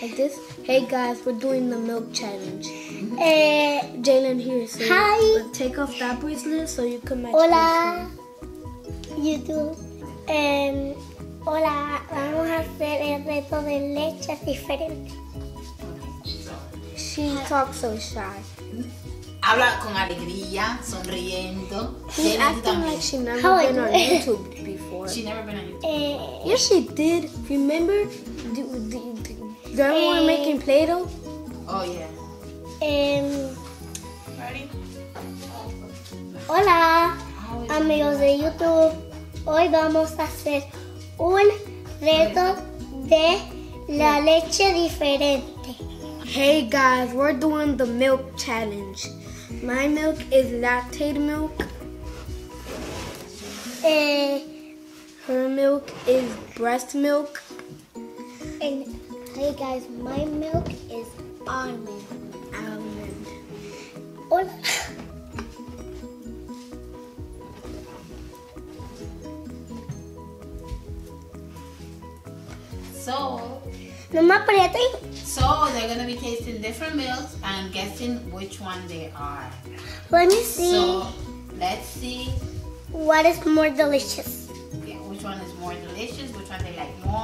Like this. Hey guys, we're doing the milk challenge. Eh, Jalen here, so Hi. take off that bracelet so you can match. hola, YouTube. Em, hola, vamos a hacer el reto de leches diferentes. She talks so shy. Habla con alegría, sonriendo. She's acting like she never How been on? YouTube before. She never been on YouTube. Eh, Yes, she did. Remember? Do, do, do, remember when we were Eh. making Play-Doh? Oh, yeah. em, Ready? hola, amigos de YouTube. Hoy vamos a hacer un reto de la leche diferente. Hey guys, we're doing the milk challenge. My milk is lactate milk. Eh, Her milk is breast milk. and hey guys, my milk is almond. Almond. Hola. So, aprieten. so they're gonna be tasting different milks and guessing which one they are. Let me see So, let's see what is more delicious. yeah, which one is more delicious, which one they like more,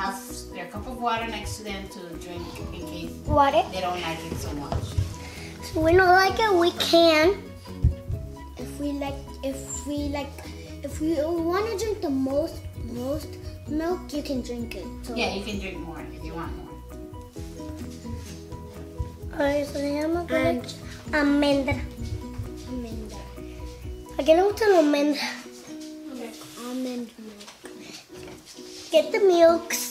have their cup of water next to them to drink in case Water. they don't like it so much. So we don't like it, we can. if we like if we like if we want to drink the most most milk you can drink it so Yeah, you can drink more if you want more. Ay, eso se llama ¿qué And- leche? almendra. almond ¿A quién le gusta la almendra? almond milk Get the milks.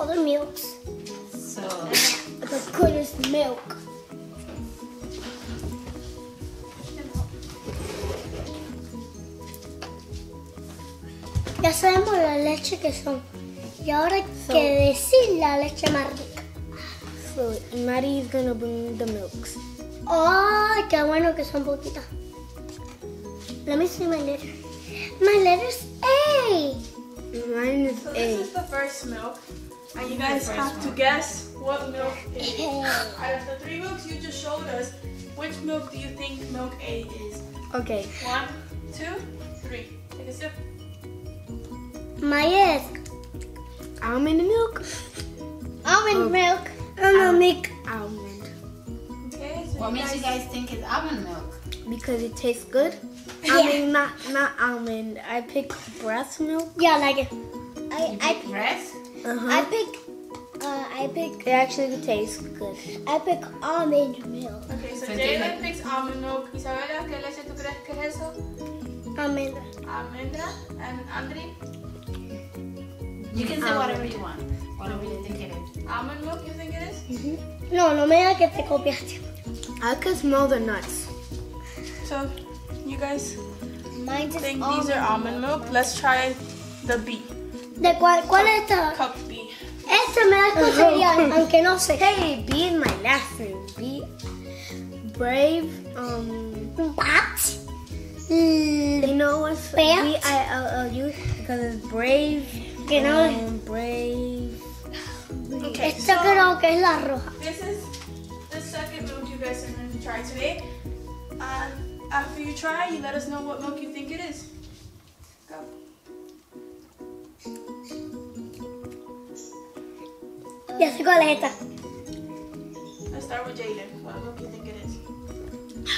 All the milks. So, the goodest milk Ya sabemos la leche que son. Y ahora hay que decir la leche más rica. So Maddie is gonna bring the milks. ¡Ay, qué bueno que son poquitas! Let me see my letter. My letter's A. Mine is So this A. is the first milk, and you guys have to guess what milk it is. Out of the three milks you just showed us, which milk do you think milk A is? Okay. One, two, three. Take a sip. My es Almond milk. almond oh. milk. Almond milk. Almond. Okay, so what you makes you guys, guys think it's almond milk? Because it tastes good. Yeah. I mean, not not almond. I pick breast milk. Yeah, like it. I You I breast? Uh I pick uh, I pick It actually tastes good. I pick almond milk Okay, so So Jalen Jalen- picks almond milk. Isabela, ¿qué leche tú crees que es eso? Almendra. Almendra. And Andri, You can say whatever you want. Whatever you think it is. almond milk you think it is? No, no me digas que te copiaste. I can smell the nuts. So, you guys mine think these are almond milk? Let's try the B. ¿De cuál, cuál es esta? Cup B. Esta me da con cereal, aunque no sé. Hey, B is my last name. B. Brave. Um. What? You know what's Bear? B I L L U because it's brave. Que no. Um, brave. Okay, Esta so creo que es la roja. this is the second milk you guys are going to try today. And after you try, you let us know what milk you think it is. Go. Ya sé cuál es esta. Let's start with Jalen. What milk you think it is?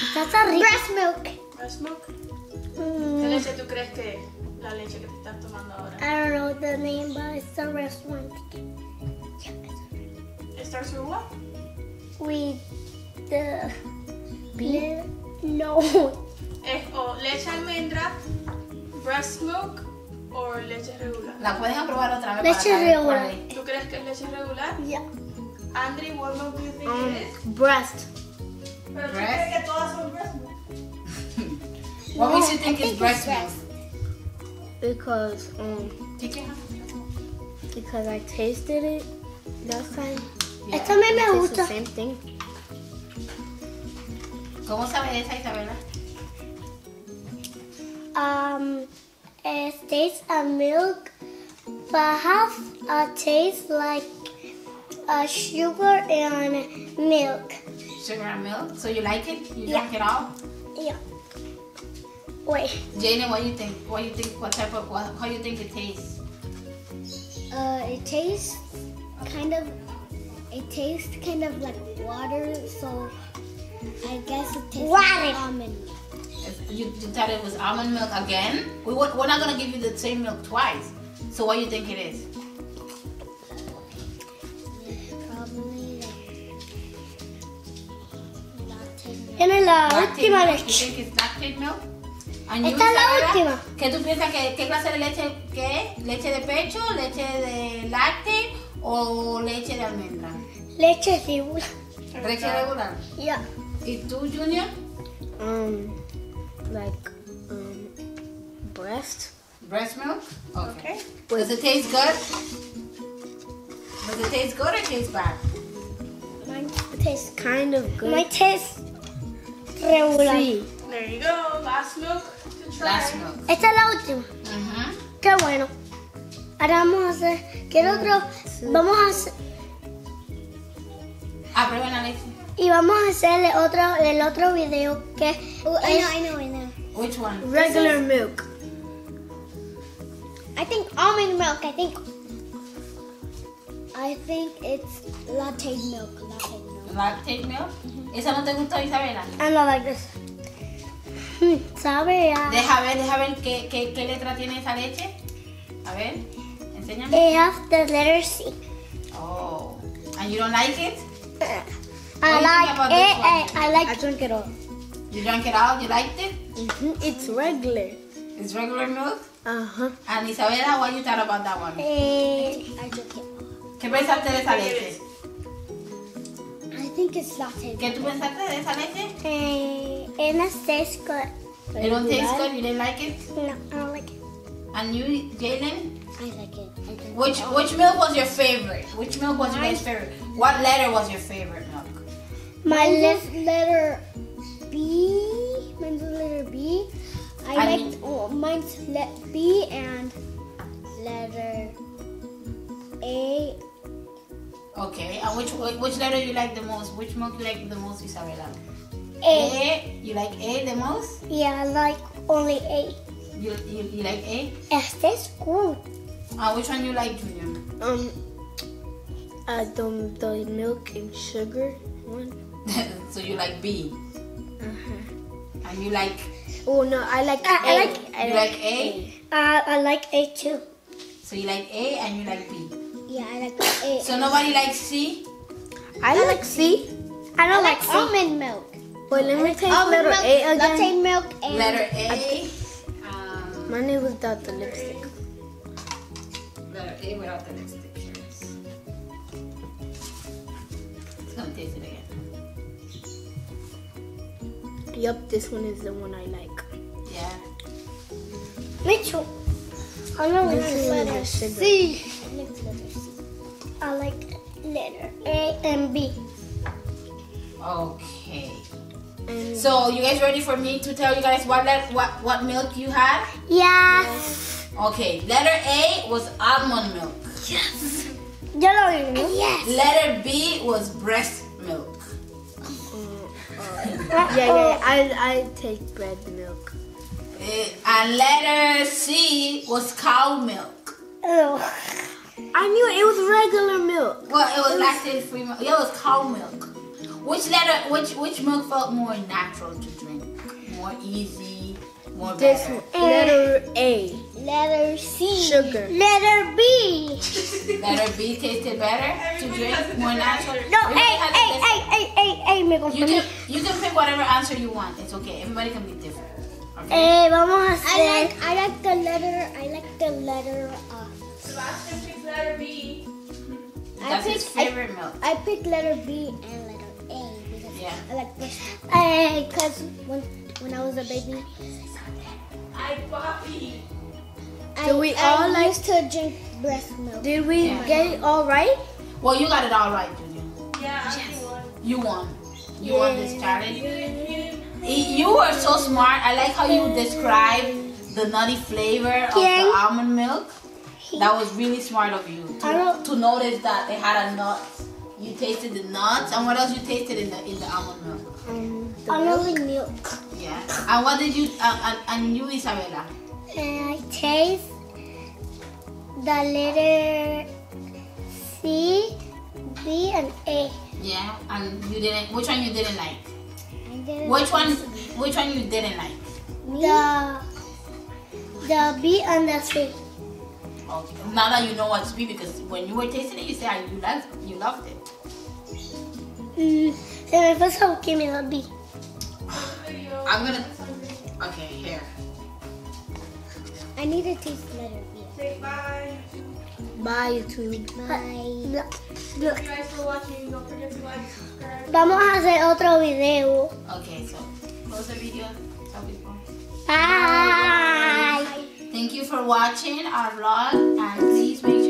Esta está rica. Breast milk. Breast milk. ¿Qué Mm, leche tú crees que es la leche que te estás tomando ahora? I don't know the name, but it's the breast one. It starts with what? With the... B. No. Es o leche almendra, breast milk o leche regular. La pueden aprobar otra vez. Leche para saber cuál regular. es. ¿Tú crees que es leche regular? Ya. Andri, what milk do you think Um, it is? breast. Pero tú breast. crees que todas son breast milk. What makes you think it's breast milk? Because um because I tasted it last time. Yeah. Esta me, me It's the gusta. same thing. ¿Cómo sabe esa Isabela? Um, tastes of milk, but half uh, tastes like uh, sugar and milk. Sugar and milk. So you like it? You Yeah. drink it all? Yeah. Wait. Jalen, what do you think? What do you think? What type of? What, how you think it tastes? Uh, it tastes kind of. It tastes kind of like water, so I guess it tastes Water. like almond. You, you thought it was almond milk again? We, we're not gonna give you the same milk twice. So what you think it is? Milk. Tiene la Lactate última milk? You leche. think it's lactate milk? And you, Esta es la última. ¿Qué tú piensas que qué clase de leche qué? ¿Leche de pecho, leche de láctea o leche de almendra? Leche segura. Leche regular. Yeah. ¿Y tú, Junior? Um, like um, breast. Breast milk? Okay. Does it taste good? Does it taste good or taste bad? Mine tastes Kind of good. Mine tastes regular. Sí. There you go. Last milk to try. Last milk. Esta es la última. Ujú. Qué bueno. Ahora vamos a hacer. Quiero otro. Vamos a hacer. Ah, prueba la leche. Y vamos a hacerle otro, el otro video que Oh, I es- know, I know, I know. Which one? Regular milk. I think almond milk. I think. I think it's latte milk. Latte milk. Lactate milk. ¿Esa no te gustó, Isabela? I don't like this. Sabe a. Deja ver, deja ver qué, qué, qué letra tiene esa leche. A ver, enséñame. It has the letter C. Oh. And you don't like it? I like it. I, I I like. drink it all. You drank it out? You liked it? Mhm, It's regular. It's regular milk? Uh huh. And Isabela, what you thought about that one? Eh, I drink it. ¿Qué pensaste de esa leche? I think it's latte. ¿Qué tú pensaste de esa leche? eh, it doesn't taste good. It don't taste good? You didn't like it? No, I don't like it. And you, Jalen? I like it. I drink Which which milk was your favorite? Which milk was your favorite? What letter was your favorite milk? My left. letter I I liked oh, mine's let B and letter A. Okay. And which which letter you like the most? Which milk you like the most, Isabela? A. A. You like A the most? Yeah, I like only A. You you, you like A? Este es good. And which one you like, Junior? Um, uh, the the milk and sugar one. so you like B. Uh-huh. And you like Oh no, I like I- I A. like- I you like A. Uh, I like A too. So you like A and you like B. Yeah, I like A. So nobody likes C. I don't like C. I I don't like like C. almond milk. But let me take Almond letter milk, A latte again. milk, and Letter A. Um, My name was Dr. Lipstick. letter A without the lipstick. Here it is. It's gonna taste it again. Yup, this one is the one I like. Yeah. Me too. I know This which is letter. the sugar. C. I like letter C. I like letter A and B. Okay. And So you guys ready for me to tell you guys what let, what what milk you had? Yes. Okay. Letter A was almond milk. Yes. Yellow milk. Yes. Letter B was breast milk. Yeah, yeah, yeah. I I take bread milk. Eh, and letter C was cow milk. Ugh. I knew it was regular milk. Well, it was lactate free milk. Yeah, it was cow milk. Which letter? Which which milk felt more natural to drink? More easy, more This better. letter A, Letter C. sugar. Letter B. Letter B tasted better to drink, more natural. No, me You confundí. can you can pick whatever answer you want. It's okay. Everybody can be different. Okay. Eh, vamos a I hacer. like I like the letter I like the letter uh Sebastian picked letter B. I That's his picked- I- favorite milk. I picked letter B and letter A because Yeah. I like breast milk. Eh, Because when when I was a baby, I bought B. I, Do we I all like- used to drink breast milk. Did we Yeah. get it all right? Well, you got it all right, Junior. Yeah, I won. You won. You won this challenge. You didn't, you didn't. You were so smart. I like how you described the nutty flavor of the almond milk. That was really smart of you to, to notice that they had a nut. You tasted the nuts, and what else you tasted in the in the almond milk? Um, Only milk. Yeah. And what did you uh, and, and you, Isabella? And I taste the letter C, B, and A. Yeah. And you didn't. Which one you didn't like? I didn't Which one? Which one you didn't like? The the B and the C. Okay. Now that you know what to be, because when you were tasting it, you said you loved you loved it. Mm, se me fue esa que me la B. Video. I'm gonna. Okay, here. I need to taste the letter B. Say bye. Bye, YouTube. Bye. Thank you guys for watching. Vamos a hacer otro video. Okay, so close the video. People. Bye. Thank you for watching our vlog, and please make